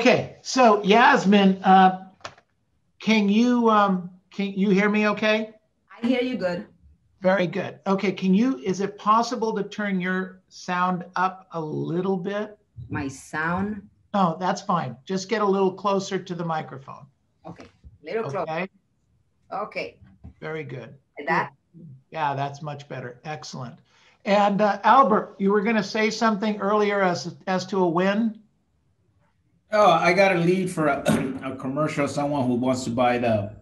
Okay, so Yasmin, uh, can you um, can you hear me? Okay. I hear you good. Very good. Okay, can you? Is it possible to turn your sound up a little bit? My sound. No, that's fine. Just get a little closer to the microphone. Okay, little closer. Okay. Okay. Very good. Like that. Yeah, that's much better. Excellent. And uh, Albert, you were going to say something earlier as as to a win. Oh, I got a lead for a, a commercial. Someone who wants to buy the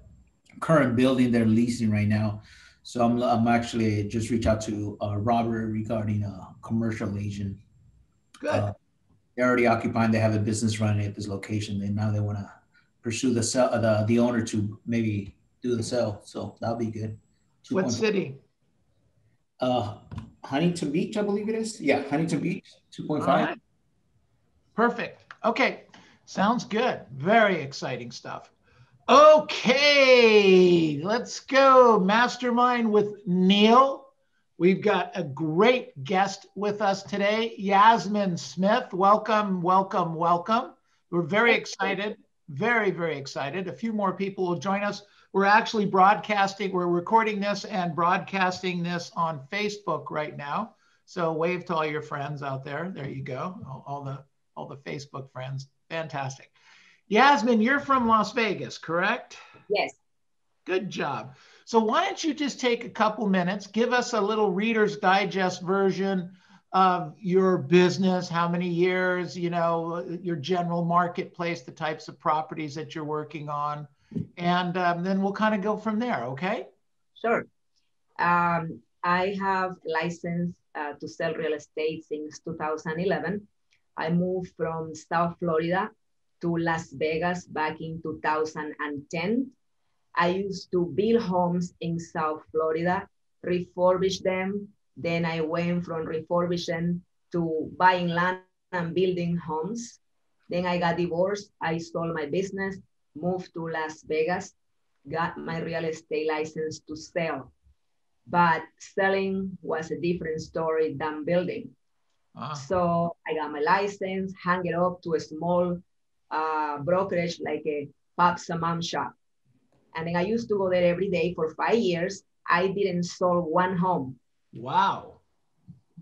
current building they're leasing right now. So I'm I'm actually just reach out to uh, Robert regarding a commercial agent. Good. Uh, they're already occupying. They have a business running at this location. And now they want to pursue the sell, uh, the the owner to maybe do the sell. So that'll be good. What 2.5. city? Uh, Huntington Beach, I believe it is. Yeah, Huntington Beach, two point All five. right. Perfect. Okay. Sounds good. Very exciting stuff. Okay, let's go. Mastermind with Neil. We've got a great guest with us today, Yasmin Smith. Welcome, welcome, welcome. We're very excited, very, very excited. A few more people will join us. We're actually broadcasting, we're recording this and broadcasting this on Facebook right now. So wave to all your friends out there. There you go. All, all the all the Facebook friends. Fantastic. Yasmin, you're from Las Vegas, correct? Yes. Good job. So why don't you just take a couple minutes, give us a little Reader's Digest version of your business, how many years, you know, your general marketplace, the types of properties that you're working on, and um, then we'll kind of go from there, okay? Sure. Um, I have license uh, to sell real estate since 2011. I moved from South Florida to Las Vegas back in 2010. I used to build homes in South Florida, refurbish them. Then I went from refurbishing to buying land and building homes. Then I got divorced. I sold my business, moved to Las Vegas, got my real estate license to sell. But selling was a different story than building. Uh, So I got my license, hang it up to a small uh, brokerage like a Pops and Mom shop. And then I used to go there every day for five years. I didn't sell one home. wow.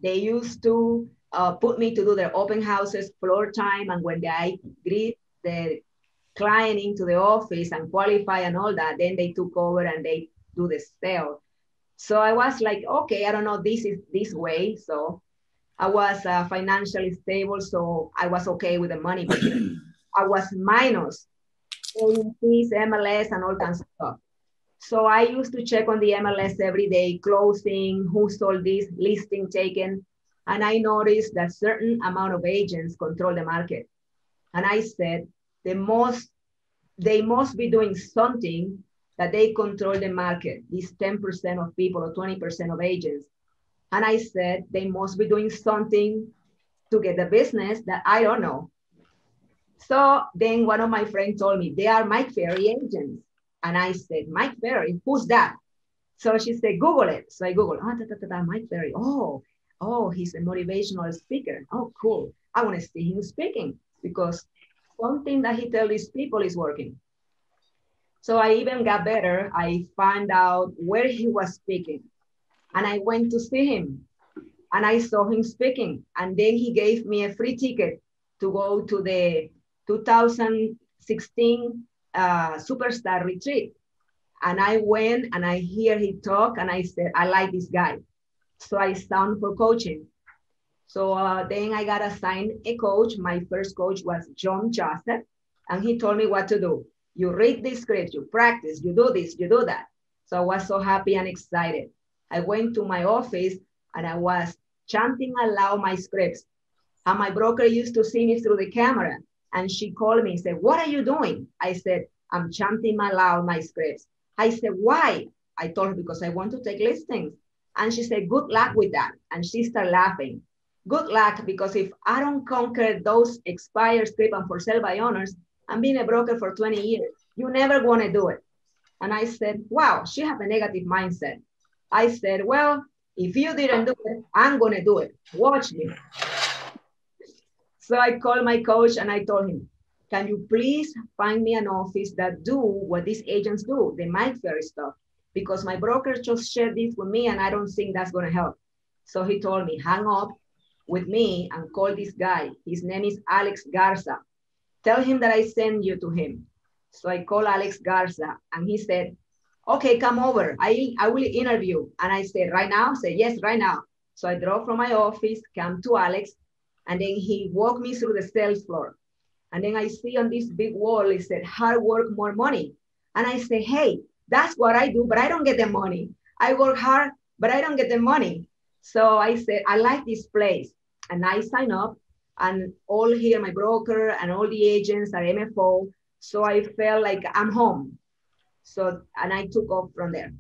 They used to uh, put me to do their open houses, floor time, and when I greet the client into the office and qualify and all that, then they took over and they do the sale. So I was like, okay, I don't know, this is this way. So I was uh, financially stable, so I was okay with the money. But I was minus fees, MLS, and all kinds of stuff. So I used to check on the MLS every day, closing, who sold this, listing taken. And I noticed that certain amount of agents control the market. And I said, the most, they must be doing something that they control the market, these 10% of people or 20% of agents. And I said, they must be doing something to get the business that I don't know. So then one of my friends told me, they are Mike Ferry agents. And I said, Mike Ferry, who's that? So she said, Google it. So I Googled, oh, da, da, da, da, Mike Ferry. Oh, oh, he's a motivational speaker. Oh, cool. I want to see him speaking because something that he tells these people is working. So I even got better. I found out where he was speaking and I went to see him and I saw him speaking. And then he gave me a free ticket to go to the 2016 uh, Superstar Retreat. And I went and I hear he talk and I said, I like this guy. So I signed for coaching. So uh, then I got assigned a coach. My first coach was John Joseph, and he told me what to do. You read the script, you practice, you do this, you do that. So I was so happy and excited. I went to my office and I was chanting aloud my scripts. And my broker used to see me through the camera. And she called me and said, What are you doing? I said, I'm chanting aloud my scripts. I said, Why? I told her, Because I want to take listings. And she said, Good luck with that. And she started laughing. Good luck, because if I don't conquer those expired script and for sale by owners, I'm being a broker for 20 years. You never want to do it. And I said, Wow, she have a negative mindset. I said, Well, If you didn't do it, I'm going to do it. Watch me. So I called my coach and I told him, can you please find me an office that do what these agents do, the Mike Ferry stuff? Because my broker just shared this with me and I don't think that's going to help. So he told me, hang up with me and call this guy. His name is Alex Garza. Tell him that I send you to him. So I called Alex Garza and he said, okay, come over. I, I will interview. And I said, right now? Said, yes, right now. So I drove from my office, come to Alex, and then he walked me through the sales floor. And then I see on this big wall, it said, hard work, more money. And I say, hey, that's what I do, but I don't get the money. I work hard, but I don't get the money. So I said, I like this place. And I sign up and all here, my broker and all the agents are MFO. So I felt like I'm home. So, and I took off from there.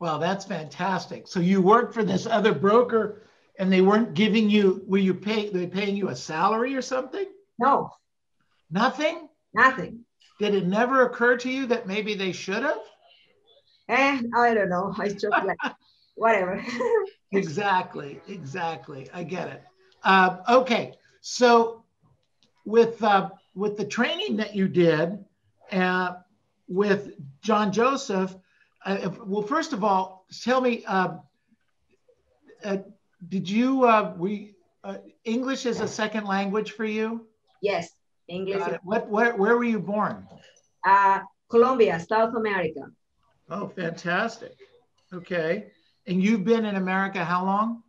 Well, that's fantastic. So you worked for this other broker and they weren't giving you, were you pay, they paying you a salary or something? No. Nothing? Nothing. Did it never occur to you that maybe they should have? Eh, I don't know. I just like, whatever. exactly. Exactly. I get it. Uh, okay. So with, uh, with the training that you did, uh, with John Joseph. Uh, well, first of all, tell me, uh, uh, did you uh, we uh, English is a second language for you? Yes, English. What where where were you born? Uh, Colombia, South America. Oh, fantastic. Okay, and you've been in America how long?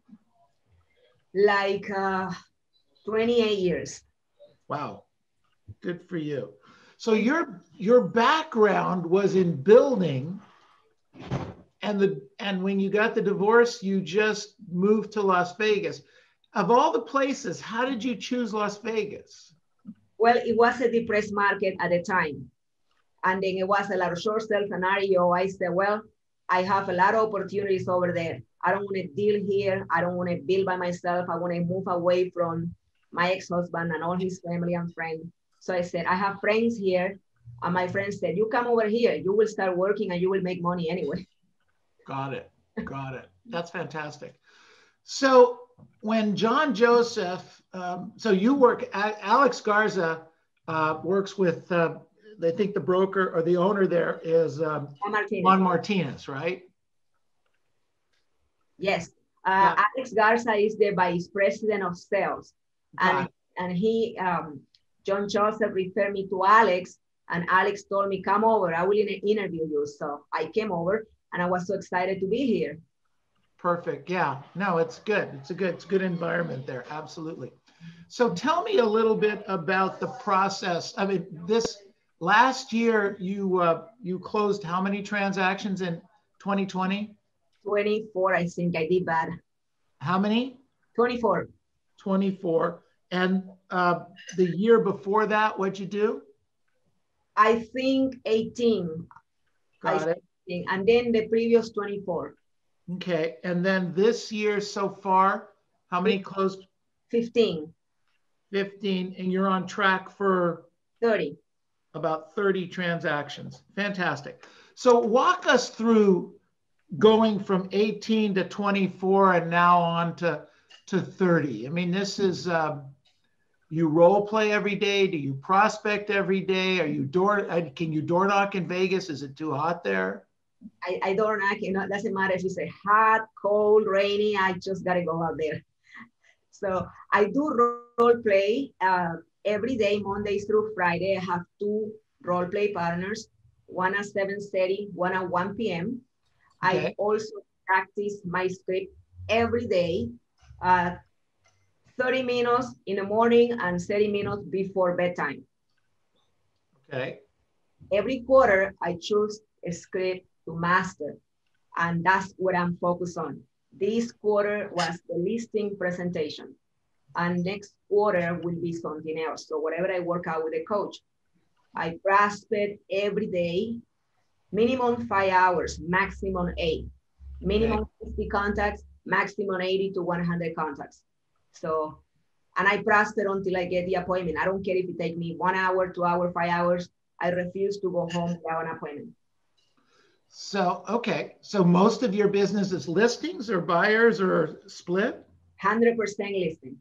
Like uh, 28 years. Wow, good for you. So your your background was in building, and the and when you got the divorce, you just moved to Las Vegas. Of all the places, how did you choose Las Vegas? Well, it was a depressed market at the time, and then it was a lot of short sale scenario. I said, well, I have a lot of opportunities over there. I don't want to deal here. I don't want to build by myself. I want to move away from my ex-husband and all his family and friends. So I said, I have friends here. And my friend said, You come over here, you will start working and you will make money anyway. Got it. Got it. That's fantastic. So when John Joseph, um, so you work, at Alex Garza uh, works with, uh, I think the broker or the owner there is um, Martinez. Juan Martinez, right? Yes. Uh, yeah. Alex Garza is the vice president of sales. And, and he, um, John Joseph referred me to Alex, and Alex told me, Come over, I will interview you. So I came over, and I was so excited to be here. Perfect. Yeah. No, it's good. It's a good, it's a good environment there. Absolutely. So tell me a little bit about the process. I mean, this last year you uh, you closed how many transactions in 2020? 24, I think I did bad. How many? 24. 24. And uh, the year before that, what'd you do? I think 18. Got it. Think, and then the previous 24. Okay. And then this year so far, how many closed? 15. 15. And you're on track for 30. About 30 transactions. Fantastic. So walk us through going from 18 to 24 and now on to, to 30. I mean, this is. Um, you role play every day? Do you prospect every day? Are you door? Uh, can you door knock in Vegas? Is it too hot there? I, I door knock. You know, it doesn't matter if you say hot, cold, rainy. I just gotta go out there. So I do role play uh, every day, Mondays through Friday. I have two role play partners, one at 7:30, one at 1 p.m. Okay. I also practice my script every day. Uh, 30 minutes in the morning and 30 minutes before bedtime. Okay. Every quarter, I choose a script to master, and that's what I'm focused on. This quarter was the listing presentation, and next quarter will be something else. So whatever I work out with a coach, I grasp it every day, minimum five hours, maximum eight, minimum okay. 50 contacts, maximum 80 to 100 contacts. So, and I prosper until I get the appointment. I don't care if it take me one hour, two hours, five hours. I refuse to go home without an appointment. So, okay. So most of your business is listings or buyers or split? 100% listing.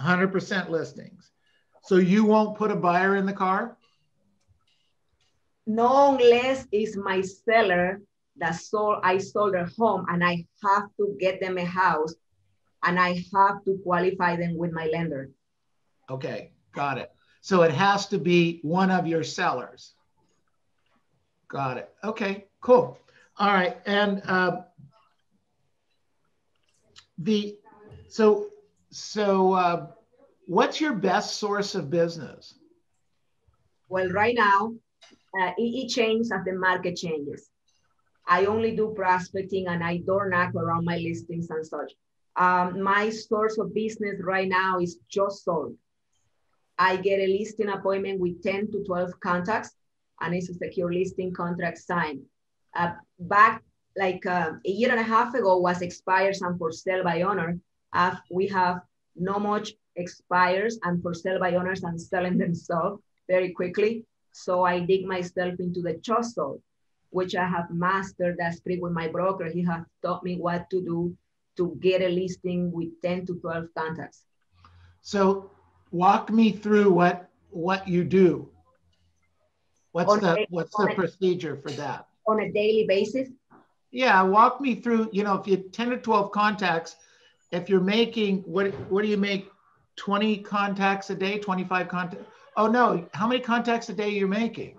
100% listings. So you won't put a buyer in the car? No, unless it's my seller that sold, I sold their home and I have to get them a house and I have to qualify them with my lender. Okay, got it. So it has to be one of your sellers. Got it. Okay, cool. All right, and uh, the so so uh, what's your best source of business? Well, right now, uh, it, it changes as the market changes. I only do prospecting and I door knock around my listings and such. Um, my source of business right now is just sold. I get a listing appointment with 10 to 12 contacts and it's a secure listing contract signed. Uh, back like uh, a year and a half ago was expires and for sale by owner. Uh, we have no much expires and for sale by owners and selling themselves very quickly. So I dig myself into the tussle, which I have mastered that script with my broker. He has taught me what to do to get a listing with 10 to 12 contacts. So walk me through what what you do. What's on the a, what's the a, procedure for that? On a daily basis? Yeah, walk me through, you know, if you 10 to 12 contacts, if you're making what what do you make 20 contacts a day, 25 contacts? Oh no, how many contacts a day you're making?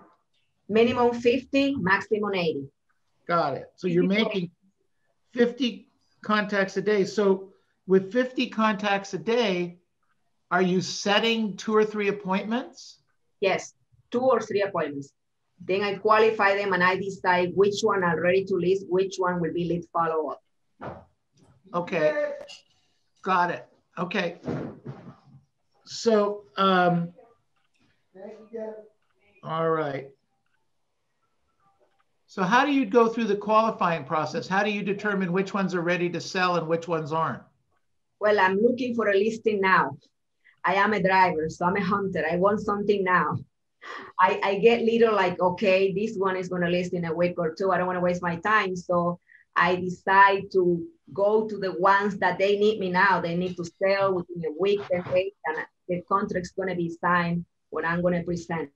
Minimum 50, maximum 80. Got it. So you're making 50 contacts a day. So with 50 contacts a day, are you setting two or three appointments? Yes, two or three appointments. Then I qualify them and I decide which one are ready to list, which one will be lead follow up. Okay, got it. Okay. So, um, all right. So how do you go through the qualifying process? How do you determine which ones are ready to sell and which ones aren't? Well, I'm looking for a listing now. I am a driver, so I'm a hunter. I want something now. I, I get little like, okay, this one is going to list in a week or two. I don't want to waste my time. So I decide to go to the ones that they need me now. They need to sell within a week, 10 days, and the contract's going to be signed when I'm going to present.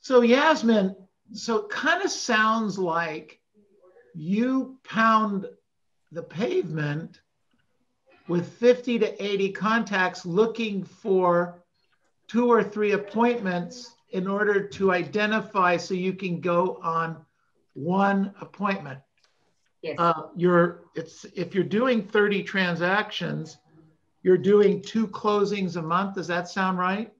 So, Yasmin, so kind of sounds like you pound the pavement with 50 to 80 contacts looking for two or three appointments in order to identify so you can go on one appointment. Yes. Uh, you're it's if you're doing 30 transactions, you're doing two closings a month. Does that sound right?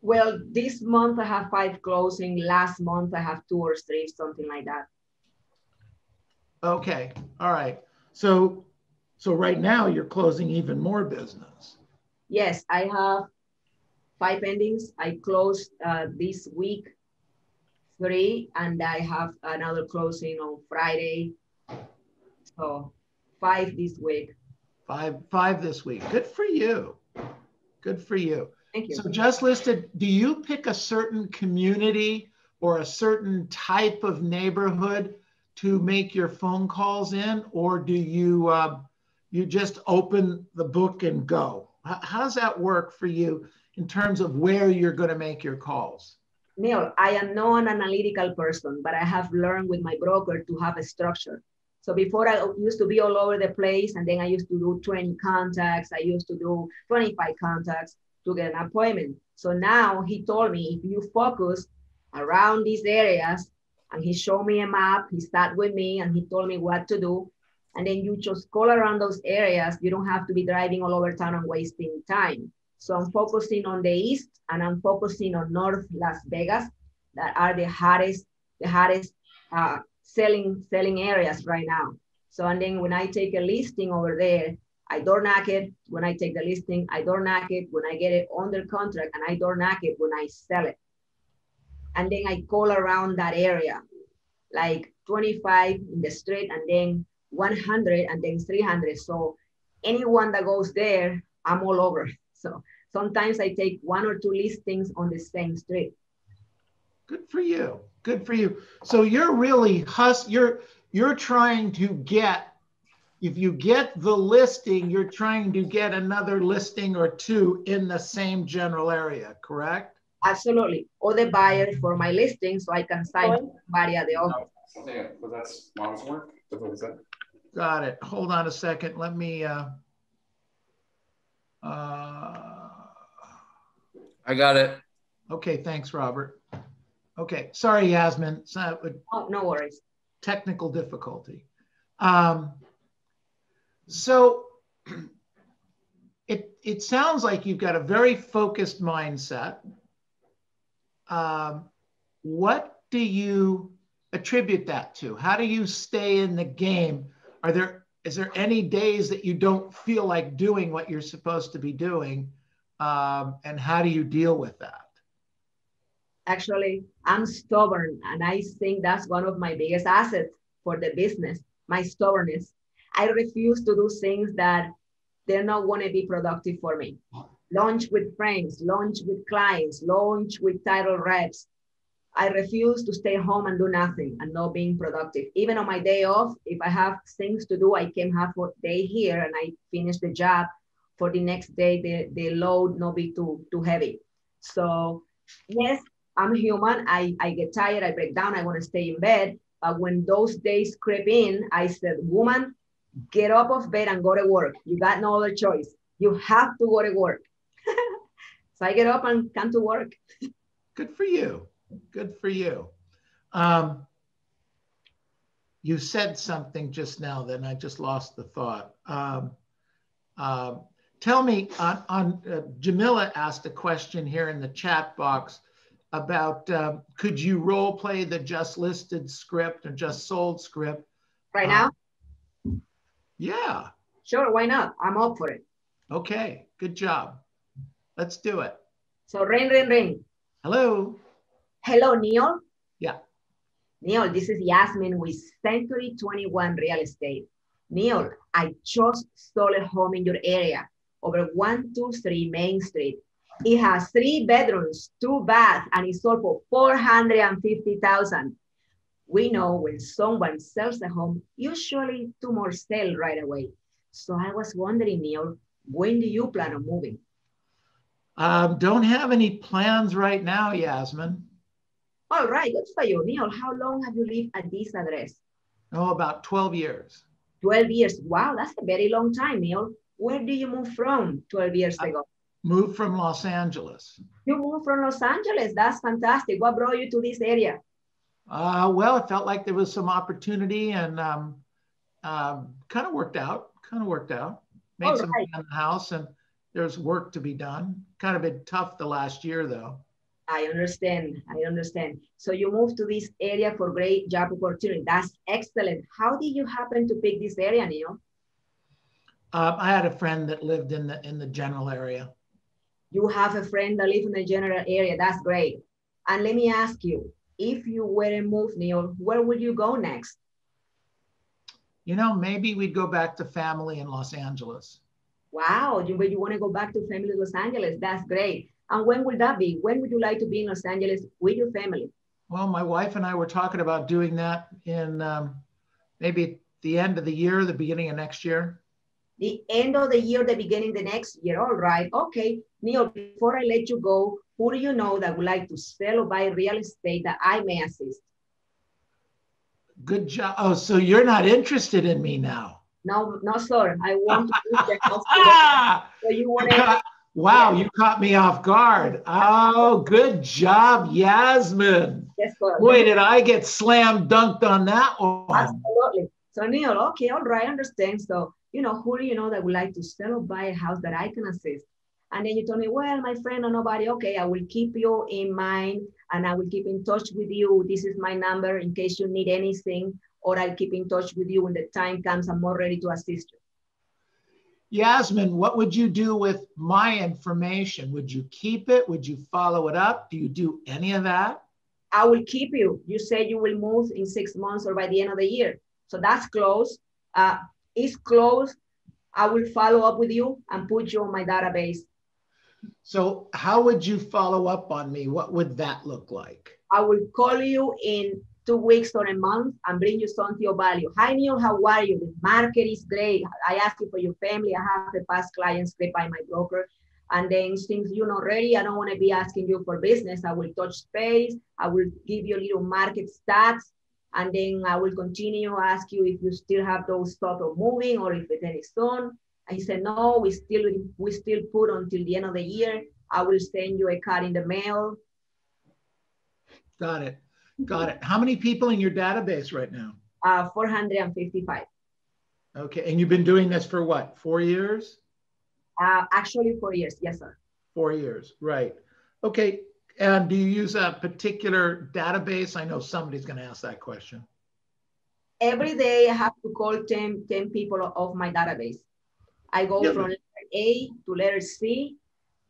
Well, this month I have five closing. Last month I have two or three, something like that. Okay. All right. So so right now you're closing even more business. Yes, I have five endings. I closed uh, this week three, and I have another closing on Friday. So five this week. Five, five this week. Good for you. Good for you. Thank you. So just listed, do you pick a certain community or a certain type of neighborhood to make your phone calls in, or do you uh, you just open the book and go? How does that work for you in terms of where you're going to make your calls? Neil, I am not an analytical person, but I have learned with my broker to have a structure. So before I used to be all over the place, and then I used to do 20 contacts, I used to do 25 contacts to get an appointment. So now he told me if you focus around these areas, and he showed me a map, he sat with me and he told me what to do. And then you just call around those areas. You don't have to be driving all over town and wasting time. So I'm focusing on the east and I'm focusing on North Las Vegas that are the hottest, the hottest uh, selling selling areas right now. So and then when I take a listing over there, I door knock it. When I take the listing, I door knock it. When I get it under contract, and I door knock it when I sell it. And then I call around that area, like 25 in the street, and then 100, and then 300. So anyone that goes there, I'm all over. So Sometimes I take one or two listings on the same street. Good for you. Good for you. So you're really hus you're you're trying to get if you get the listing, you're trying to get another listing or two in the same general area, correct? Absolutely. Or the buyer for my listing so I can sign somebody at the office. Yeah, but that's mom's work. That's what he said. Got it. Hold on a second. Let me. Uh, uh, I got it. okay, thanks, Robert. Okay, sorry, Yasmin. It's not a Oh, no worries. technical difficulty. Um, so it it sounds like you've got a very focused mindset. Um, what do you attribute that to? How do you stay in the game? Are there is there any days that you don't feel like doing what you're supposed to be doing? Um, and how do you deal with that? Actually, I'm stubborn, and I think that's one of my biggest assets for the business my stubbornness. I refuse to do things that they're not going to be productive for me. Launch with friends, launch with clients, launch with title reps. I refuse to stay home and do nothing and not being productive. Even on my day off, if I have things to do, I can have a day here and I finish the job for the next day, the, the load not be too, too heavy. So yes, I'm human. I, I get tired, I break down, I want to stay in bed. But when those days creep in, I said, woman, get up of bed and go to work. You got no other choice. You have to go to work. so I get up and come to work. Good for you. Good for you. Um, you said something just now, then I just lost the thought. Um, uh, tell me, on, on uh, Jamila asked a question here in the chat box about uh, could you role play the just listed script or just sold script? Right now? Yeah. Sure, why not? I'm up for it. Okay, good job. Let's do it. So ring, ring, ring. Hello. Hello, Neil. Yeah. Neil, this is Yasmin with Century 21 Real Estate. Neil, I just sold a home in your area over 123 Main Street. It has three bedrooms, two baths, and it sold for 450,000. We know when someone sells a home, usually two more sell right away. So I was wondering, Neil, when do you plan on moving? Um, don't have any plans right now, Yasmin. All right, good for you, Neil. How long have you lived at this address? Oh, about 12 years. 12 years. Wow, that's a very long time, Neil. Where do you move from 12 years ago? Moved from Los Angeles. You moved from Los Angeles. That's fantastic. What brought you to this area? Uh, well, it felt like there was some opportunity and um, um, kind of worked out. Kind of worked out. Made All some right. money in the house and there's work to be done. Kind of been tough the last year though. I understand. I understand. So you moved to this area for great job opportunity. That's excellent. How did you happen to pick this area, Neil? Uh, I had a friend that lived in the in the general area. You have a friend that lives in the general area. That's great. And let me ask you, if you were to move, Neil, where would you go next? You know, maybe we'd go back to family in Los Angeles. Wow, you, you want to go back to family in Los Angeles. That's great. And when would that be? When would you like to be in Los Angeles with your family? Well, my wife and I were talking about doing that in um, maybe the end of the year, the beginning of next year. The end of the year, the beginning the next year. All right. Okay. Neil, before I let you go, who do you know that would like to sell or buy real estate that I may assist? Good job. Oh, so you're not interested in me now? No, no, sir. I want to move the house. So you want to wow, you caught me off guard. Oh, good job, Yasmin. yes, sir. Boy, did I get slam dunked on that one. Absolutely. So Neil, okay, all right, I understand. So, you know, who do you know that would like to sell or buy a house that I can assist? And then you told me, well, my friend or nobody, okay, I will keep you in mind and I will keep in touch with you. This is my number in case you need anything, or I'll keep in touch with you when the time comes. I'm more ready to assist you. Yasmin, what would you do with my information? Would you keep it? Would you follow it up? Do you do any of that? I will keep you. You say you will move in six months or by the end of the year. So that's close. Uh, it's closed, I will follow up with you and put you on my database. So, how would you follow up on me? What would that look like? I will call you in two weeks or a month and bring you something of value. Hi, Neil, how are you? The market is great. I asked you for your family. I have a past client script by my broker. And then since you're not ready, I don't want to be asking you for business. I will touch space. I will give you a little market stats. And then I will continue ask you if you still have those thoughts of moving or if it's any stone. And he said, no, we still we still put until the end of the year. I will send you a card in the mail. Got it. Got it. How many people in your database right now? Uh, 455. Okay. And you've been doing this for what, four years? Uh, actually, four years. Yes, sir. Four years. Right. Okay. And do you use a particular database? I know somebody's going to ask that question. Every day I have to call 10, 10 people of my database. I go from letter A to letter C.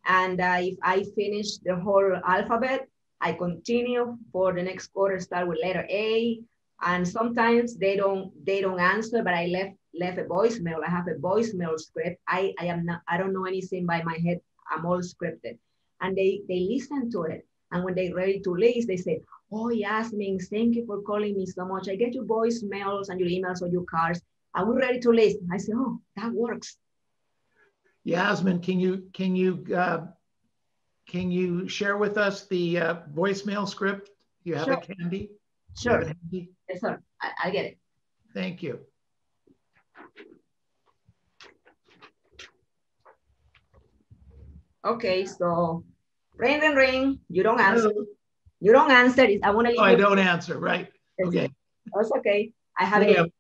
And uh, if I finish the whole alphabet, I continue for the next quarter, start with letter A. And sometimes they don't they don't answer, but I left left a voicemail. I have a voicemail script. I, I am not I don't know anything by my head. I'm all scripted. And they they listen to it. And when they're ready to list, they say, Oh Yasmin, thank you for calling me so much. I get your voicemails and your emails or your cards. Are we ready to list? I say, Oh, that works. Yasmin, can you can you uh, can you share with us the uh, voicemail script? You have sure. it handy? Sure. It handy? Yes, sir. I, I get it. Thank you. Okay, so ring, ring, ring. You don't answer. You don't answer. I want to. Oh, I don't answer. Right. Okay. Oh, That's okay. I have it.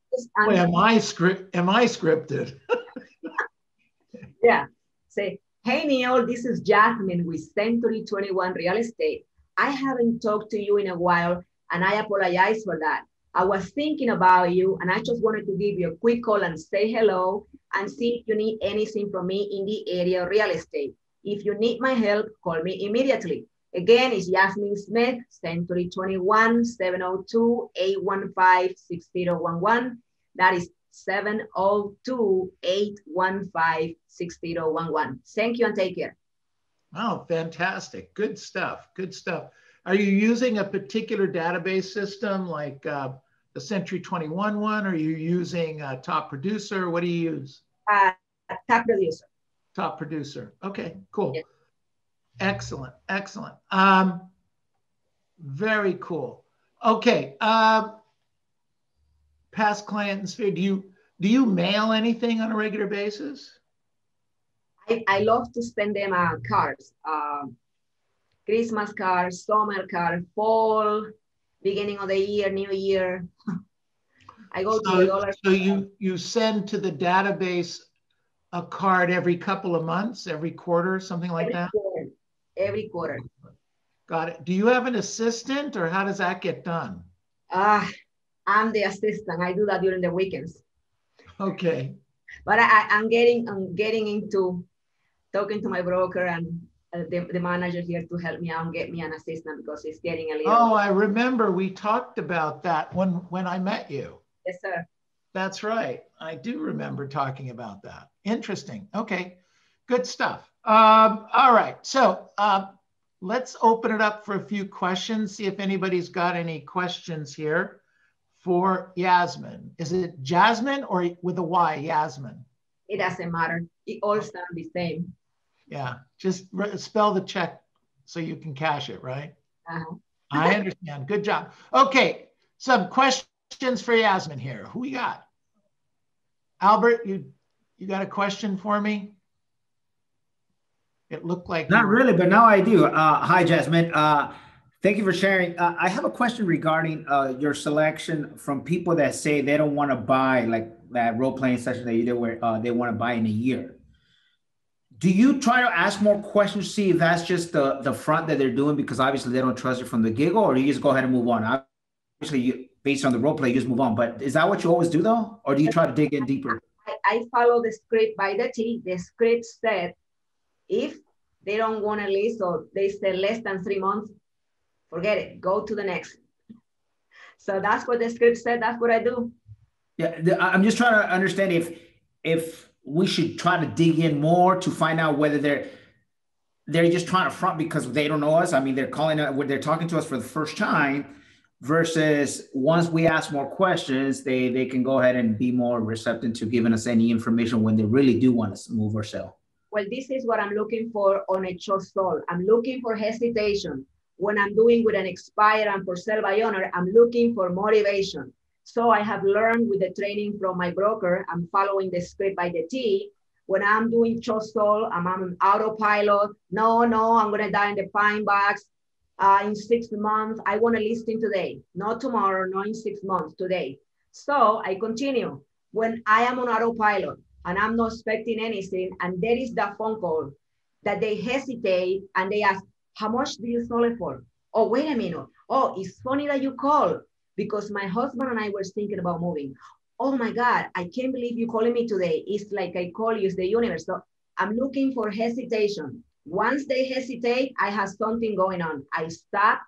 Wait, am I script? Am I scripted? yeah. Say, hey Neil, this is Jasmine with Century 21 Real Estate. I haven't talked to you in a while, and I apologize for that. I was thinking about you, and I just wanted to give you a quick call and say hello and see if you need anything from me in the area of real estate. If you need my help, call me immediately. Again, it's Yasmin Smith, Century 21 702 815 6011. That is 702-815-6011. Thank you and take care. Oh, fantastic. Good stuff. Good stuff. Are you using a particular database system like uh, the Century 21 one? Or are you using a Top Producer? What do you use? Uh, top Producer. Top Producer. Okay, cool. Yeah. Excellent. Excellent. Um, very cool. Okay. Uh, past client and sphere, do you do you mail anything on a regular basis? I, I love to send them uh, cards, uh, Christmas cards, summer cards, fall, beginning of the year, New Year. I go so, to the dollar. So you you send to the database a card every couple of months, every quarter, something like every that. Quarter. Every quarter. Got it. Do you have an assistant, or how does that get done? Ah, uh, I'm the assistant. I do that during the weekends. Okay. But I, I'm getting I'm getting into talking to my broker and uh, the, the manager here to help me out and get me an assistant because it's getting a little. Oh, I remember we talked about that when when I met you. Yes, sir. That's right. I do remember talking about that. Interesting. Okay, good stuff. Um, all right. So uh, let's open it up for a few questions. See if anybody's got any questions here for Yasmin. Is it Jasmine or with a Y, Yasmin? It doesn't matter. It all sounds the same. Yeah, just spell the check so you can cash it, right? Uh-huh. I understand. Good job. Okay, some questions for Yasmin here. Who we got? Albert, you you got a question for me? It looked like not really, but now I do. Uh, hi, Jasmine. Uh, Thank you for sharing. Uh, I have a question regarding uh, your selection from people that say they don't want to buy like that role playing session that you did where uh, they want to buy in a year. Do you try to ask more questions see if that's just the, the front that they're doing because obviously they don't trust you from the giggle, or do you just go ahead and move on? Obviously, you, based on the role play, you just move on. But is that what you always do though, or do you try to dig in deeper? I, I follow the script by the T. The script said if they don't want to list or they say less than three months, forget it, go to the next. So that's what the script said. That's what I do. Yeah, I'm just trying to understand if if we should try to dig in more to find out whether they're they're just trying to front because they don't know us. I mean, they're calling it, they're talking to us for the first time versus once we ask more questions, they, they can go ahead and be more receptive to giving us any information when they really do want to move or sell. Well, this is what I'm looking for on a just sold. I'm looking for hesitation. When I'm doing with an expired and for sale by owner, I'm looking for motivation. So I have learned with the training from my broker, I'm following the script by the T. When I'm doing stall, I'm on autopilot. No, no, I'm gonna die in the pine box uh, in six months. I want to listen today, not tomorrow, not in six months, today. So I continue. When I am on autopilot and I'm not expecting anything, and there is that phone call that they hesitate and they ask, How much do you sell it for? Oh, wait a minute. Oh, it's funny that you call because my husband and I were thinking about moving. Oh my God, I can't believe you calling me today. It's like I call you, it's the universe. So I'm looking for hesitation. Once they hesitate, I have something going on. I stop,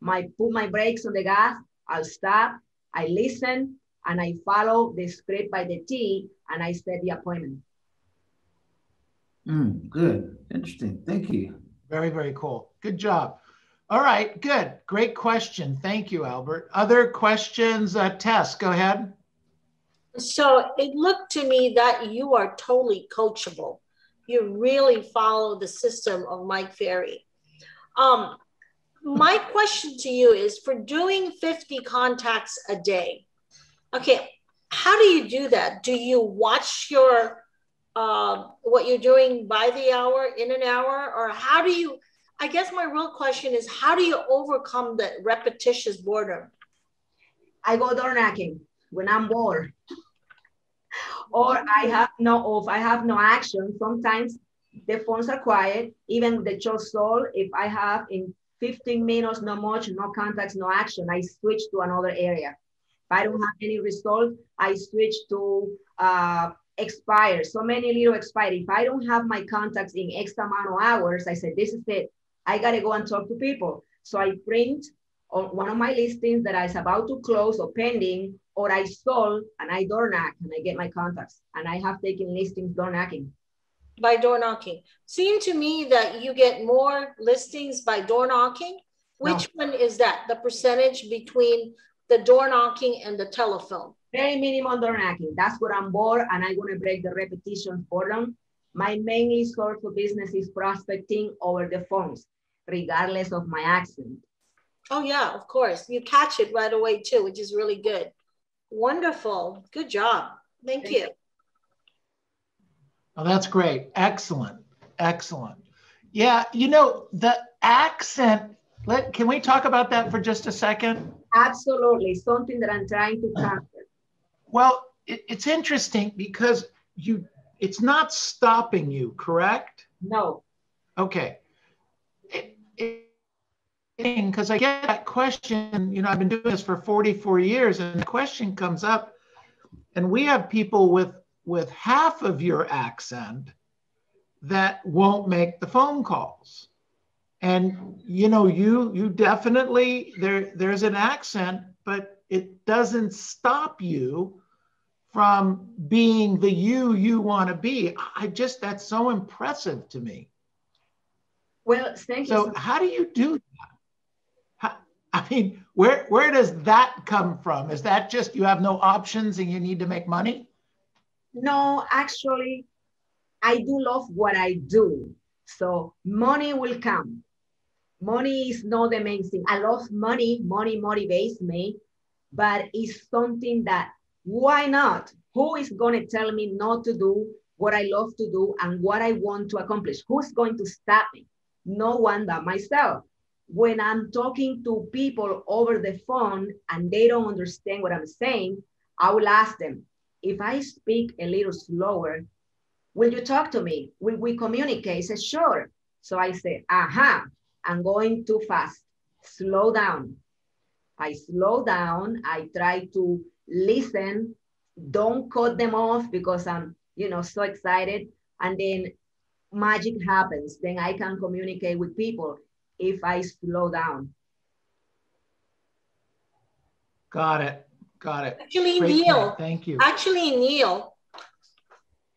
my put my brakes on the gas, I'll stop, I listen, and I follow the script by the T, and I set the appointment. Mm, good, interesting. Thank you. Very, very cool. Good job. All right, good. Great question. Thank you, Albert. Other questions? Uh, Tess, go ahead. So it looked to me that you are totally coachable you really follow the system of Mike Ferry. Um, my question to you is for doing 50 contacts a day, okay, how do you do that? Do you watch your uh, what you're doing by the hour, in an hour, or how do you? I guess my real question is how do you overcome the repetitious boredom? I go door knocking when I'm bored or I have no off, I have no action. Sometimes the phones are quiet, even the just sold, if I have in 15 minutes, no much, no contacts, no action, I switch to another area. If I don't have any result, I switch to uh, expire. So many little expire. If I don't have my contacts in X amount of hours, I said, this is it. I gotta go and talk to people. So I print on one of my listings that is about to close or pending or I sold and I door knock and I get my contacts. And I have taken listings door knocking. By door knocking. Seem to me that you get more listings by door knocking. Which no. one is that? The percentage between the door knocking and the telephone? Very minimum door knocking. That's what I'm bored and I want to break the repetition for them. My main source of business is prospecting over the phones, regardless of my accent. Oh yeah, of course. You catch it right away too, which is really good. Wonderful. Good job. Thank, Thank you. Oh, that's great. Excellent. Excellent. Yeah, you know, the accent, let can we talk about that for just a second? Absolutely. Something that I'm trying to transfer. Well, it, it's interesting because you it's not stopping you, correct? No. Okay. It, it, because I get that question. You know, I've been doing this for 44 years, and the question comes up, and we have people with with half of your accent that won't make the phone calls. And you know, you you definitely there there's an accent, but it doesn't stop you from being the you you want to be. I just that's so impressive to me. Well, thank you. So, how do you do that? I mean, where where does that come from? Is that just you have no options and you need to make money? No, actually, I do love what I do. So money will come. Money is not the main thing. I love money. Money motivates me, but it's something that why not? Who is going to tell me not to do what I love to do and what I want to accomplish? Who's going to stop me? No one but myself when I'm talking to people over the phone and they don't understand what I'm saying, I will ask them, if I speak a little slower, will you talk to me? Will we communicate? Says, sure. So I say, aha, I'm going too fast. Slow down. I slow down. I try to listen. Don't cut them off because I'm, you know, so excited. And then magic happens. Then I can communicate with people if I slow down. Got it. Got it. Actually, Great Neil. Point. Thank you. Actually, Neil,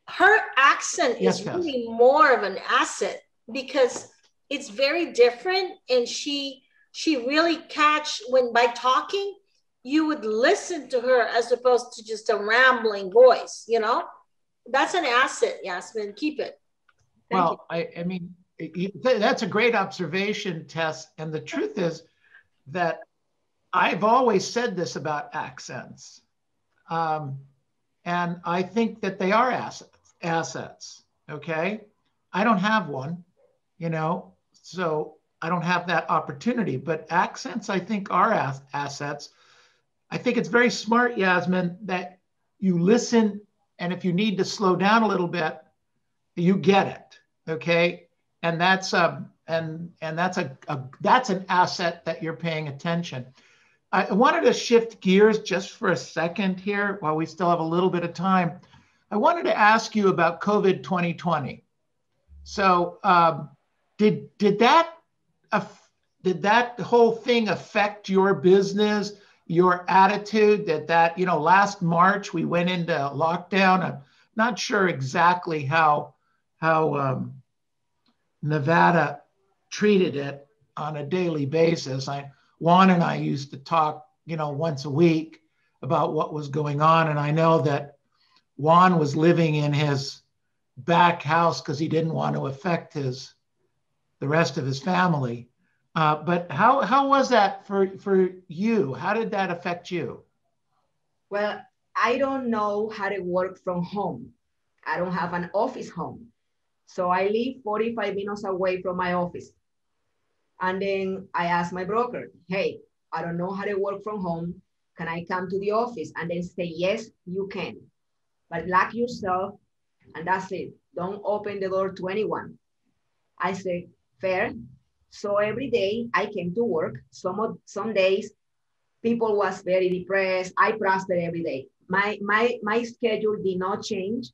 her accent yes, is yes. really more of an asset because it's very different. And she she really catch when by talking, you would listen to her as opposed to just a rambling voice, you know? That's an asset, Yasmin. Keep it. Thank well, I, I mean, that's a great observation, Tess. And the truth is that I've always said this about accents. Um, and I think that they are assets, assets. Okay. I don't have one, you know, so I don't have that opportunity. But accents, I think, are as- assets. I think it's very smart, Yasmin, that you listen. And if you need to slow down a little bit, you get it. Okay. And that's a and and that's a, a that's an asset that you're paying attention. I wanted to shift gears just for a second here while we still have a little bit of time. I wanted to ask you about COVID 2020. So, um, did did that did that whole thing affect your business, your attitude? That that you know, last March we went into lockdown. I'm not sure exactly how how um, Nevada treated it on a daily basis. I Juan and I used to talk, you know, once a week about what was going on. And I know that Juan was living in his back house because he didn't want to affect his the rest of his family. Uh, but how how was that for for you? How did that affect you? Well, I don't know how to work from home. I don't have an office home. So I live 45 minutes away from my office. And then I asked my broker, hey, I don't know how to work from home. Can I come to the office? And then say, yes, you can. But lock yourself and that's it. Don't open the door to anyone. I said, fair. So every day I came to work. Some of, some days people was very depressed. I prospered every day. My my my schedule did not change.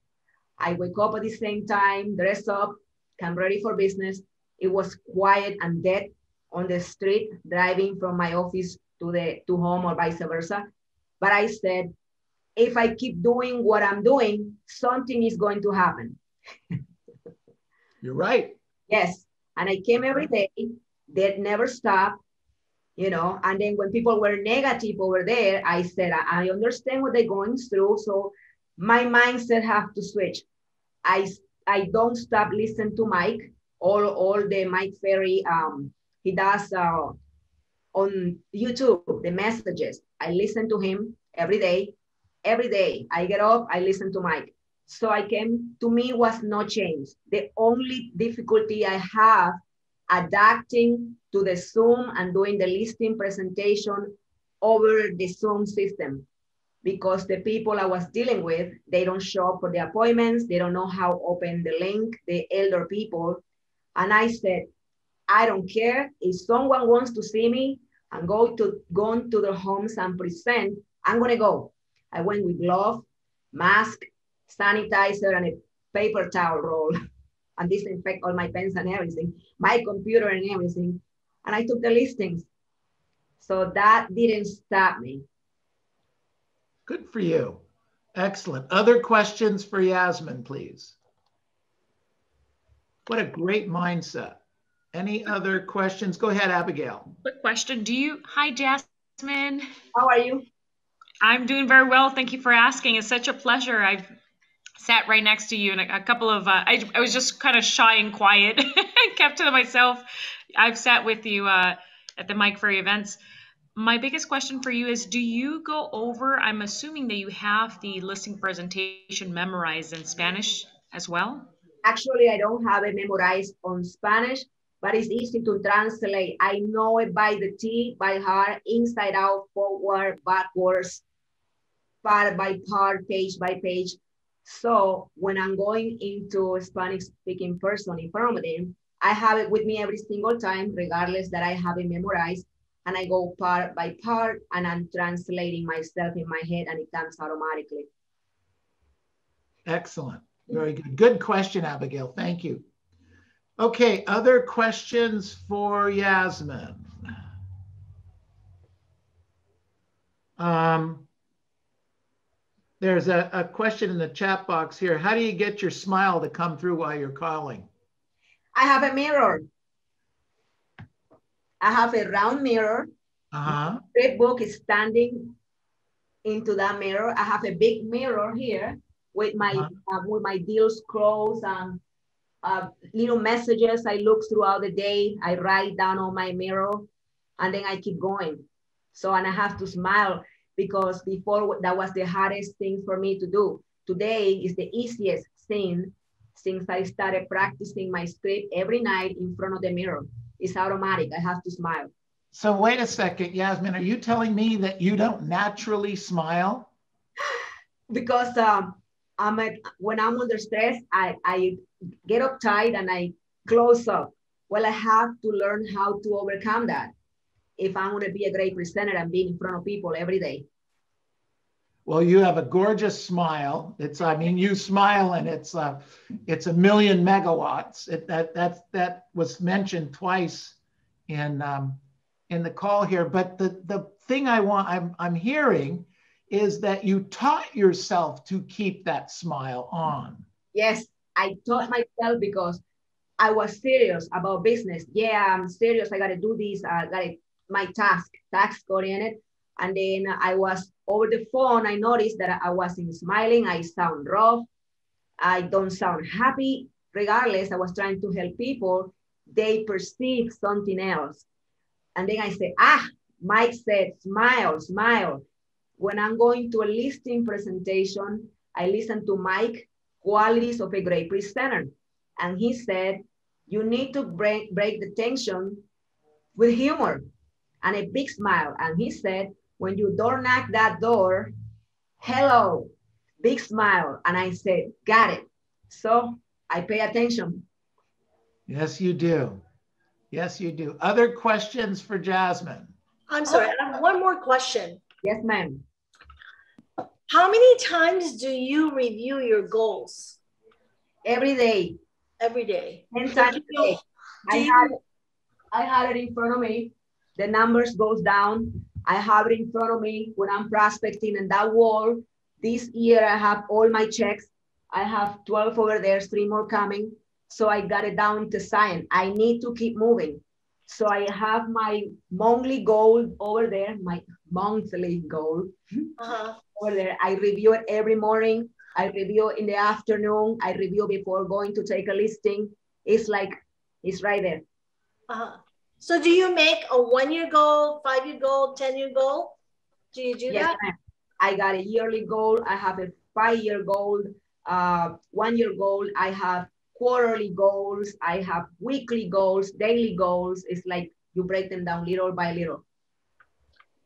I wake up at the same time, dress up, come ready for business. It was quiet and dead on the street, driving from my office to the to home or vice versa. But I said, if I keep doing what I'm doing, something is going to happen. You're right. Yes. And I came every day. That never stopped, you know. And then when people were negative over there, I said, I, I understand what they're going through. So my mindset have to switch. I I don't stop listening to Mike all all the Mike Ferry um he does uh, on YouTube the messages. I listen to him every day. Every day I get up, I listen to Mike. So I came to me was no change. The only difficulty I have adapting to the Zoom and doing the listing presentation over the Zoom system because the people I was dealing with, they don't show up for the appointments. They don't know how open the link, the elder people. And I said, I don't care if someone wants to see me and go to go to their homes and present. I'm gonna go. I went with glove, mask, sanitizer, and a paper towel roll, and disinfect all my pens and everything, my computer and everything. And I took the listings. So that didn't stop me. Good for you. Excellent. Other questions for Yasmin, please? What a great mindset. Any other questions? Go ahead, Abigail. Quick question. Do you, hi, Jasmine. How are you? I'm doing very well. Thank you for asking. It's such a pleasure. I've sat right next to you and a, a couple of, uh, I, I was just kind of shy and quiet and kept to myself. I've sat with you uh, at the Mike Ferry events. My biggest question for you is Do you go over? I'm assuming that you have the listing presentation memorized in Spanish as well. Actually, I don't have it memorized on Spanish, but it's easy to translate. I know it by the T, by heart, inside out, forward, backwards, part by part, page by page. So when I'm going into a Spanish speaking person in front of them, I have it with me every single time, regardless that I have it memorized. And I go part by part and I'm translating myself in my head and it comes automatically. Excellent. Very good. Good question, Abigail. Thank you. Okay, other questions for Yasmin? Um, there's a, a question in the chat box here. How do you get your smile to come through while you're calling? I have a mirror. I have a round mirror. Uh-huh. Great book is standing into that mirror. I have a big mirror here with my Uh-huh. uh, with my deals closed and uh, little messages I look throughout the day. I write down on my mirror, and then I keep going. So and I have to smile because before that was the hardest thing for me to do. Today is the easiest thing since I started practicing my script every night in front of the mirror. It's automatic. I have to smile. So wait a second, Yasmin, are you telling me that you don't naturally smile? because um, I'm at, when I'm under stress, I, I get uptight and I close up. Well, I have to learn how to overcome that if I'm going to be a great presenter and be in front of people every day. Well, you have a gorgeous smile. It's, I mean, you smile and it's, uh, it's a million megawatts. It, that, that, that was mentioned twice in, um, in the call here. But the, the thing I want, I'm, I'm hearing is that you taught yourself to keep that smile on. Yes, I taught myself because I was serious about business. Yeah, I'm serious. I got to do this. I got my task, task oriented. And then I was over the phone. I noticed that I wasn't smiling. I sound rough. I don't sound happy. Regardless, I was trying to help people. They perceive something else. And then I said, ah, Mike said, smile, smile. When I'm going to a listing presentation, I listen to Mike, qualities of a great presenter. And he said, you need to break, break the tension with humor and a big smile. And he said, when you door knock that door, hello, big smile. And I said, got it. So I pay attention. Yes, you do. Yes, you do. Other questions for Jasmine? I'm sorry, I have one more question. Yes, ma'am. How many times do you review your goals? Every day. Every day. 10 times a day. I had, I had it in front of me. The numbers goes down. I have it in front of me when I'm prospecting and that wall. This year I have all my checks. I have 12 over there, three more coming. So I got it down to sign. I need to keep moving. So I have my monthly goal over there, my monthly goal Uh-huh. over there. I review it every morning. I review in the afternoon. I review before going to take a listing. It's like, it's right there. Uh-huh. So do you make a one-year goal, five-year goal, 10-year goal? Do you do Yes, that? I got a yearly goal. I have a five-year goal, uh, one-year goal. I have quarterly goals. I have weekly goals, daily goals. It's like you break them down little by little.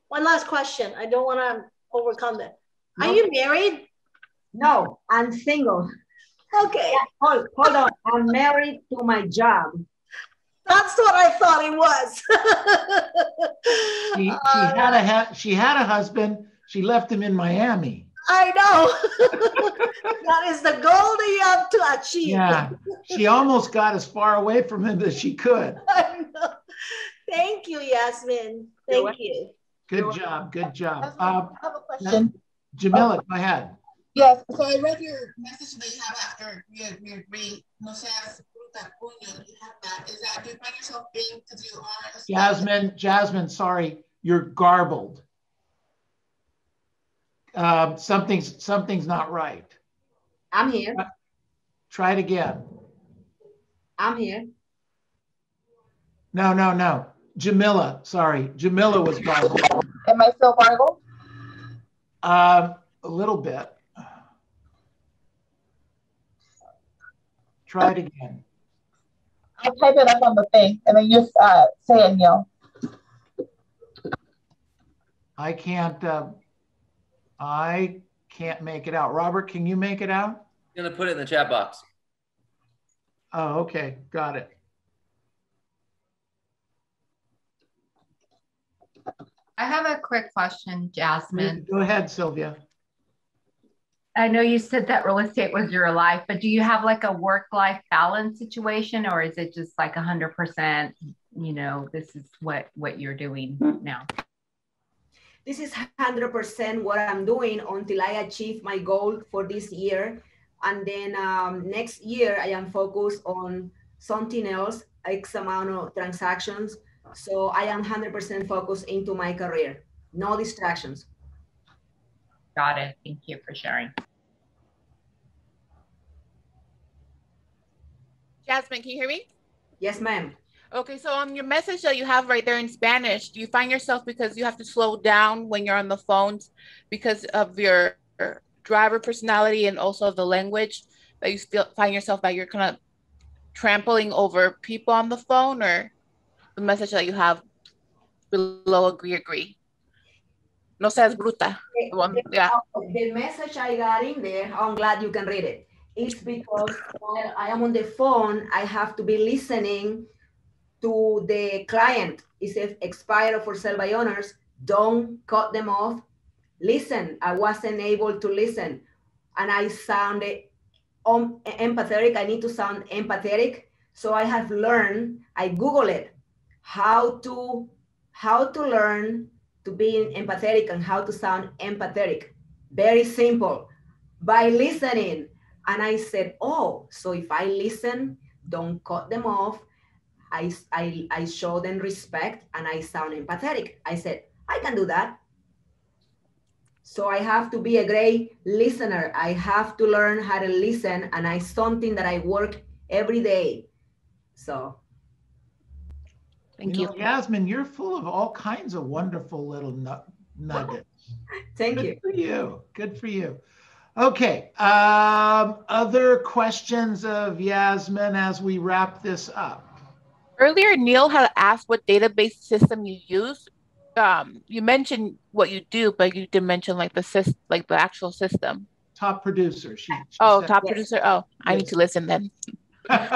One last question. I don't want to overcome that. Are you married? No, I'm single. Okay. Hold, hold on. I'm married to my job. That's what I thought he was. She, she Uh, had a ha- she had a husband. She left him in Miami. I know. that is the goal that you have to achieve. Yeah, she almost got as far away from him as she could. I know. Thank you, Yasmin. You're Thank you. Good job, good job. Uh, I have a question. Jamila, go ahead. Yes, so I read your message that you have after you you agree. No seas fruta, puño. You have that. Is that do you find yourself being because you are? Jasmine, Jasmine, sorry, you're garbled. Um, something's something's not right. I'm here. Try it again. I'm here. No, no, no. Jamila, sorry, Jamila was garbled. Am I still garbled? Um, a little bit. Try it again. I type it up on the thing and then you uh, say it, Neil. I can't. Uh, I can't make it out. Robert, can you make it out? I'm gonna put it in the chat box. Oh, okay, got it. I have a quick question, Jasmine. Go ahead, Sylvia. I know you said that real estate was your life, but do you have like a work-life balance situation or is it just like a hundred percent, you know, this is what, what you're doing now? This is 100% what I'm doing until I achieve my goal for this year. And then um, next year, I am focused on something else, X amount of transactions. So I am 100% focused into my career. No distractions. Got it. Thank you for sharing. Jasmine, can you hear me? Yes, ma'am. Okay, so on your message that you have right there in Spanish, do you find yourself because you have to slow down when you're on the phones because of your driver personality and also the language that you feel, find yourself that you're kind of trampling over people on the phone or the message that you have below agree agree? No seas bruta. The one- yeah. The message I got in there, I'm glad you can read it. It's because while I am on the phone, I have to be listening to the client. It says expire for sale by owners. Don't cut them off. Listen. I wasn't able to listen. And I sounded um, empathetic. I need to sound empathetic. So I have learned, I Google it, how to how to learn to being empathetic and how to sound empathetic. Very simple. By listening. And I said, oh, so if I listen, don't cut them off. I, I, I show them respect and I sound empathetic. I said, I can do that. So I have to be a great listener. I have to learn how to listen, and I something that I work every day. So Thank you. Know, Yasmin, you're full of all kinds of wonderful little nut- nuggets. Thank Good you. for you. Good for you. Okay. Um, other questions of Yasmin as we wrap this up? Earlier, Neil had asked what database system you use. Um, you mentioned what you do, but you didn't mention like the system, like the actual system. Top producer. She, she oh, said- top yes. producer. Oh, I need to listen then.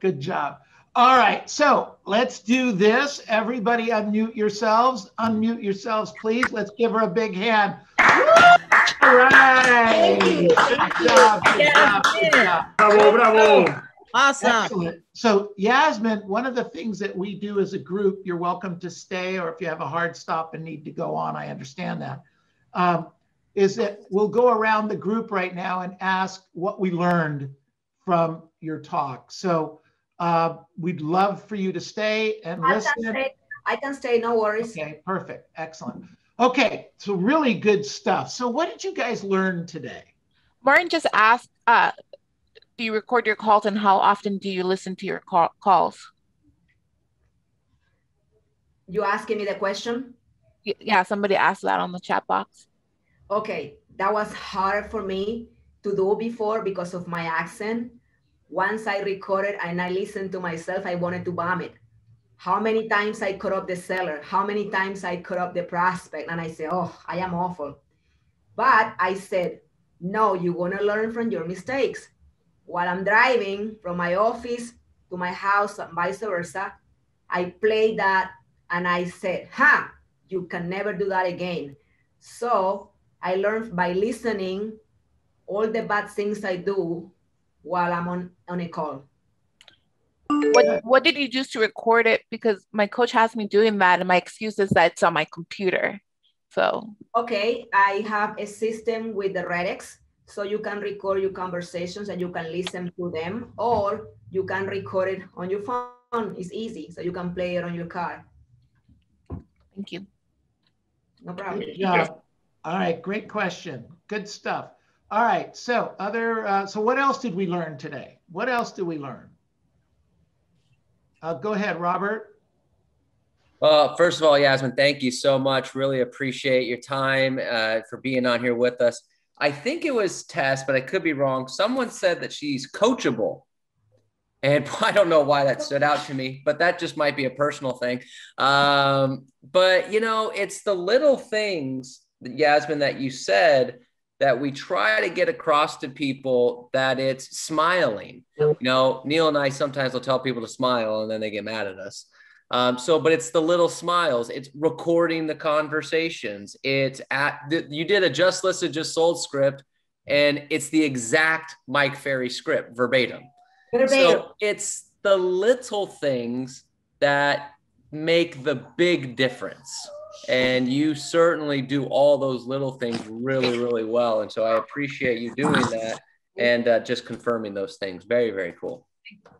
Good job. All right, so let's do this. Everybody unmute yourselves. Unmute yourselves, please. Let's give her a big hand. All right. Good job, good job, good job. Bravo, bravo. Awesome. Excellent. So Yasmin, one of the things that we do as a group, you're welcome to stay, or if you have a hard stop and need to go on, I understand that. Um, is that we'll go around the group right now and ask what we learned from your talk. So uh, we'd love for you to stay and I listen. can stay. I can stay. No worries. Okay, perfect, excellent. Okay, so really good stuff. So what did you guys learn today? Martin just asked, uh, do you record your calls and how often do you listen to your call- calls? You asking me the question? Yeah, somebody asked that on the chat box. Okay, that was hard for me to do before because of my accent. Once I recorded and I listened to myself, I wanted to vomit. How many times I cut up the seller? How many times I cut up the prospect? And I say, oh, I am awful. But I said, no, you're gonna learn from your mistakes. While I'm driving from my office to my house and vice versa, I played that and I said, ha, you can never do that again. So I learned by listening all the bad things I do while I'm on, on a call. What what did you use to record it? Because my coach has me doing that, and my excuse is that it's on my computer. So Okay, I have a system with the REDX, so you can record your conversations and you can listen to them, or you can record it on your phone. It's easy, so you can play it on your car. thank you. No problem. Good job. All right, great question. Good stuff. All right, so other, uh, so what else did we learn today? What else did we learn? Uh, go ahead, Robert. Well, first of all, Yasmin, thank you so much. Really appreciate your time uh, for being on here with us. I think it was Tess, but I could be wrong. Someone said that she's coachable. And I don't know why that stood out to me, but that just might be a personal thing. Um, but, you know, it's the little things, Yasmin, that you said that we try to get across to people that it's smiling. You know, Neil and I sometimes will tell people to smile and then they get mad at us. Um, so, but it's the little smiles. It's recording the conversations. It's at you did a just listed, just sold script, and it's the exact Mike Ferry script verbatim. Verbatim. So it's the little things that make the big difference. And you certainly do all those little things really, really well. And so I appreciate you doing that and uh, just confirming those things. Very, very cool.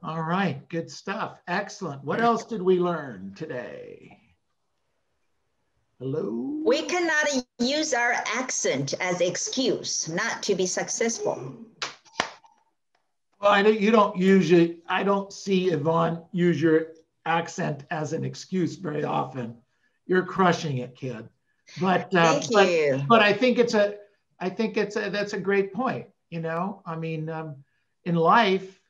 All right, good stuff. Excellent. What else did we learn today? Hello? We cannot use our accent as excuse not to be successful. Well, I know you don't use it. I don't see Yvonne use your accent as an excuse very often. You're crushing it, kid. But uh, but, you. but I think it's a I think it's a that's a great point. You know, I mean, um, in life,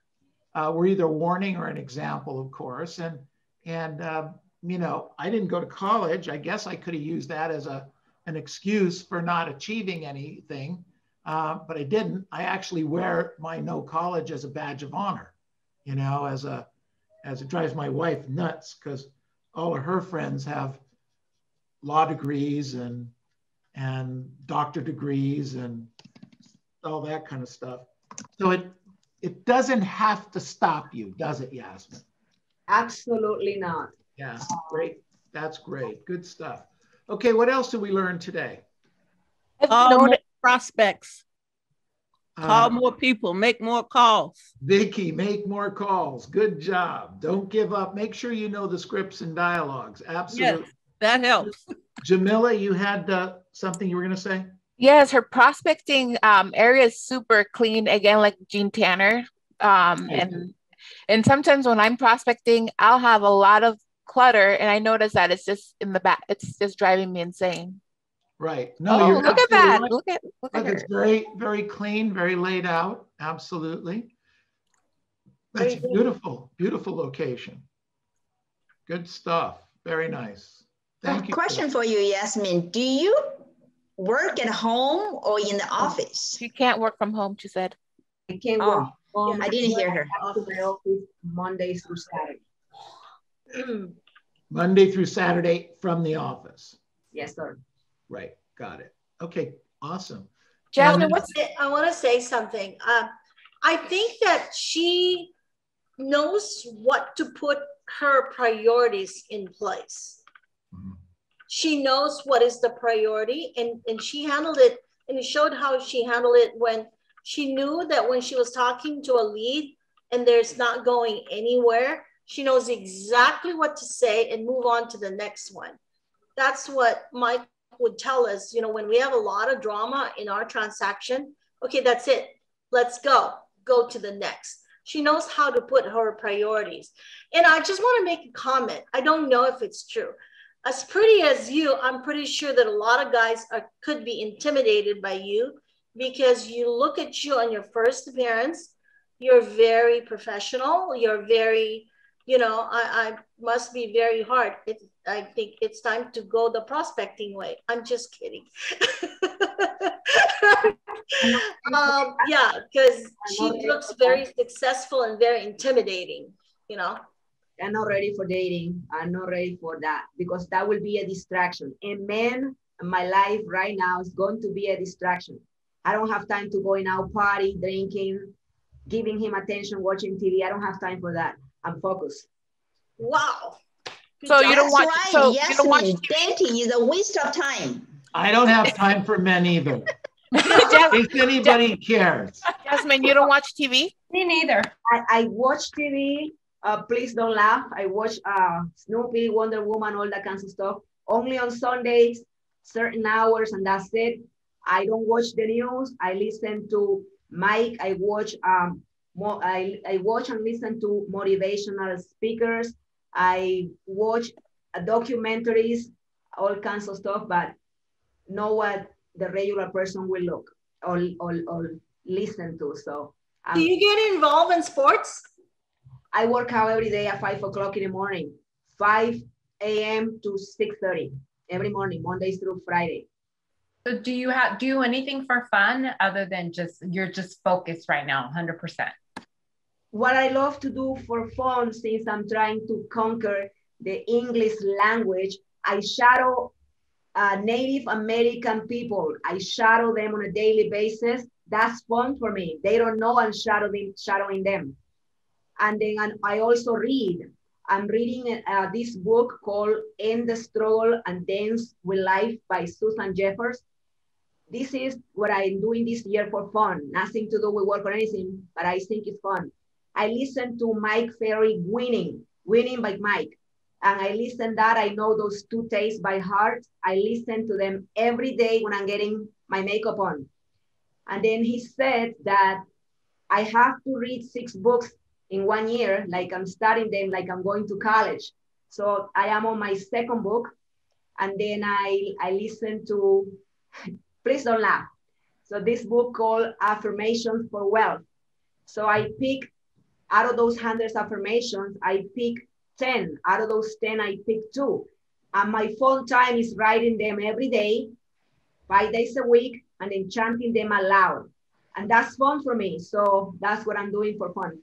uh, we're either warning or an example, of course. And and um, you know, I didn't go to college. I guess I could have used that as a an excuse for not achieving anything, uh, but I didn't. I actually wear my no college as a badge of honor. You know, as a as it drives my wife nuts because all of her friends have law degrees and and doctor degrees and all that kind of stuff. So it it doesn't have to stop you, does it, Yasmin? Absolutely not. Yeah, great. That's great. Good stuff. Okay, what else did we learn today? Call more prospects. Call Uh, more people. Make more calls. Vicky, make more calls. Good job. Don't give up. Make sure you know the scripts and dialogues. Absolutely. Yes, that helps. Jamila, you had uh, something you were going to say? Yes, her prospecting um, area is super clean. Again, like Jean Tanner. Um, and and sometimes when I'm prospecting, I'll have a lot of clutter, and I notice that it's just in the back. It's just driving me insane. Right. No, oh, you're look at that! right. Look at look at Look, it's her. very, very clean, very laid out. Absolutely. That's a beautiful, beautiful location. Good stuff. Very nice. Thank you. Question for you, Yasmin. Do you work at home or in the office? She can't work from home. She said. I can't Oh, work. home. I didn't hear her. I go office Mondays through Saturday. Monday through Saturday from the office. Yes, sir. Right. Got it. Okay. Awesome. Jasmine, Um, what's I want to say something. Um, I think that she knows what to put her priorities in place. Mm-hmm. She knows what is the priority, and, and she handled it, and it showed how she handled it when she knew that when she was talking to a lead and there's not going anywhere, she knows exactly what to say and move on to the next one. That's what Mike would tell us, you know, when we have a lot of drama in our transaction, okay, that's it. Let's go. Go to the next. She knows how to put her priorities. And I just want to make a comment. I don't know if it's true. As pretty as you, I'm pretty sure that a lot of guys are, could be intimidated by you because you look at you on your first appearance, you're very professional, you're very, you know, I, I must be very hard. It, I think it's time to go the prospecting way. I'm just kidding. um, yeah, because she looks very successful and very intimidating, you know. I'm not ready for dating. I'm not ready for that because that will be a distraction. A man in my life right now is going to be a distraction. I don't have time to going out party, drinking, giving him attention, watching TV. I don't have time for that. I'm focused. Wow. So you don't That's watch. right. So yes, you don't watch. dating is a waste of time. I don't have time for men either. if anybody cares. Jasmine, you don't watch TV. Me neither. I, I watch TV. Uh, please don't laugh. I watch uh, Snoopy, Wonder Woman, all that kinds of stuff. Only on Sundays, certain hours, and that's it. I don't watch the news. I listen to Mike. I watch um, more. I, I watch and listen to motivational speakers. I watch uh, documentaries, all kinds of stuff, but know what the regular person will look or, or, or listen to. So Do you get involved in sports? I work out every day at five o'clock in the morning, 5 a.m. to 6:30 every morning, Mondays through Friday. So do you have do anything for fun other than just you're just focused right now, 100%? What I love to do for fun, since I'm trying to conquer the English language, I shadow uh, Native American people. I shadow them on a daily basis. That's fun for me. They don't know I'm shadowing, shadowing them. And then and I also read. I'm reading uh, this book called End the Struggle and Dance with Life by Susan Jeffers. This is what I'm doing this year for fun. Nothing to do with work or anything, but I think it's fun. I listen to Mike Ferry Winning, Winning by Mike. And I listen that, I know those two tapes by heart. I listen to them every day when I'm getting my makeup on. And then he said that I have to read six books in one year, like I'm studying them, like I'm going to college. So I am on my second book. And then I, I listen to, please don't laugh. So this book called Affirmations for Wealth. So I pick out of those hundreds affirmations, I pick 10. Out of those 10, I pick two. And my phone time is writing them every day, five days a week, and then chanting them aloud. And that's fun for me. So that's what I'm doing for fun.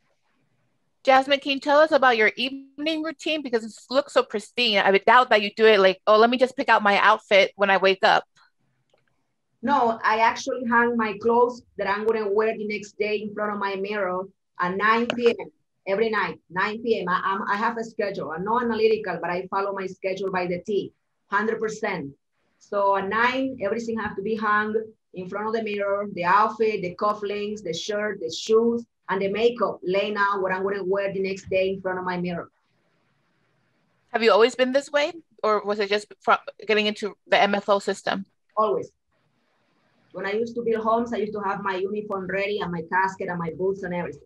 Jasmine, can you tell us about your evening routine? Because it looks so pristine. I would doubt that you do it like, oh, let me just pick out my outfit when I wake up. No, I actually hang my clothes that I'm gonna wear the next day in front of my mirror at 9 p.m. every night, 9 p.m. I, I have a schedule. I'm not analytical, but I follow my schedule by the T, 100%. So at nine, everything has to be hung in front of the mirror, the outfit, the cufflinks, the shirt, the shoes, and the makeup laying out what I'm gonna wear the next day in front of my mirror. Have you always been this way? Or was it just from getting into the MFO system? Always. When I used to build homes, I used to have my uniform ready and my casket and my boots and everything.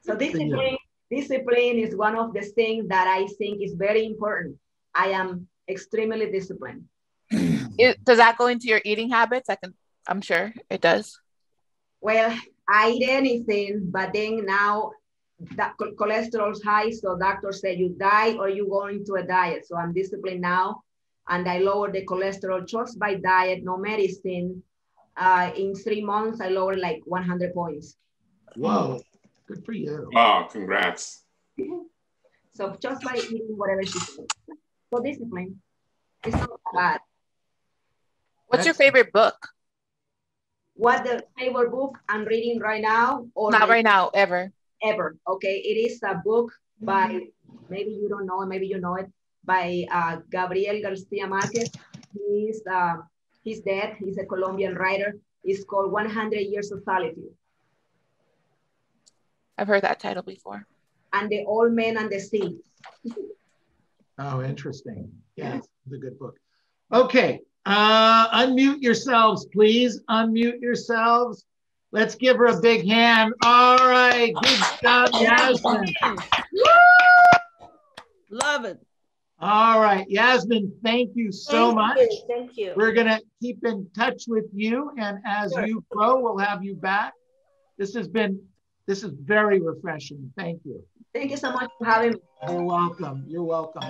So discipline, discipline is one of the things that I think is very important. I am extremely disciplined. It, does that go into your eating habits? I can, I'm sure it does. Well, I eat anything, but then now that cholesterol's high, so doctors say you die or you go into a diet. So I'm disciplined now, and I lower the cholesterol just by diet, no medicine. Uh, in three months, I lowered like 100 points. Wow, good for you. Wow, congrats. So just by eating whatever she says. So discipline. It's not bad. What's your favorite book? What the favorite book I'm reading right now? Or Not right now, ever. Ever. Okay. It is a book by maybe you don't know maybe you know it, by uh, Gabriel Garcia Marquez. He's uh, he's dead. He's a Colombian writer. It's called 100 Years of Solitude. I've heard that title before. And the Old Men and the Sea. Oh, interesting. Yeah, it's a good book. Okay, uh, unmute yourselves, please. Unmute yourselves. Let's give her a big hand. All right, good job, Yasmin. Love it. All right, Yasmin, thank you so Thank much. you, Thank you. We're gonna keep in touch with you, and as Sure. you grow, we'll have you back. This has been, this is very refreshing. Thank you. Thank you so much for having me. You're welcome. You're welcome.